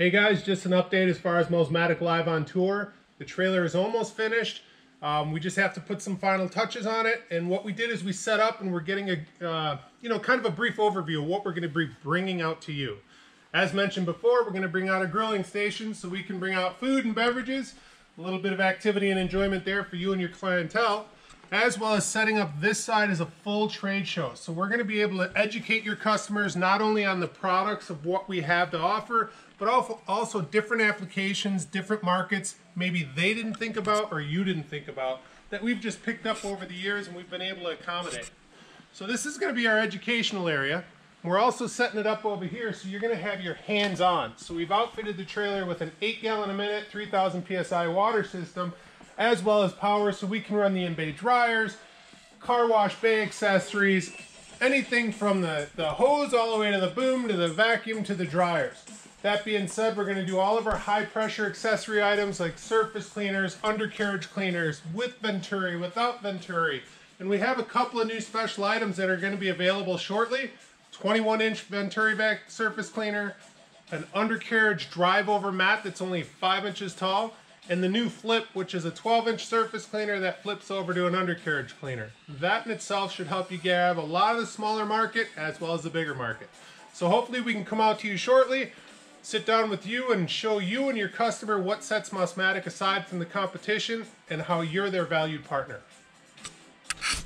Hey guys, just an update as far as Mosmatic Live on tour. The trailer is almost finished. Um, we just have to put some final touches on it. And what we did is we set up and we're getting a, uh, you know, kind of a brief overview of what we're going to be bringing out to you. As mentioned before, we're going to bring out a grilling station so we can bring out food and beverages, a little bit of activity and enjoyment there for you and your clientele as well as setting up this side as a full trade show. So we're gonna be able to educate your customers not only on the products of what we have to offer, but also, also different applications, different markets, maybe they didn't think about or you didn't think about that we've just picked up over the years and we've been able to accommodate. So this is gonna be our educational area. We're also setting it up over here so you're gonna have your hands on. So we've outfitted the trailer with an eight gallon a minute, 3000 PSI water system as well as power so we can run the in-bay dryers, car wash bay accessories, anything from the, the hose all the way to the boom to the vacuum to the dryers. That being said, we're going to do all of our high pressure accessory items like surface cleaners, undercarriage cleaners, with Venturi, without Venturi. And we have a couple of new special items that are going to be available shortly. 21 inch Venturi vac surface cleaner, an undercarriage drive over mat that's only 5 inches tall, and the new flip, which is a 12 inch surface cleaner that flips over to an undercarriage cleaner. That in itself should help you grab a lot of the smaller market as well as the bigger market. So hopefully we can come out to you shortly, sit down with you and show you and your customer what sets Mosmatic aside from the competition and how you're their valued partner.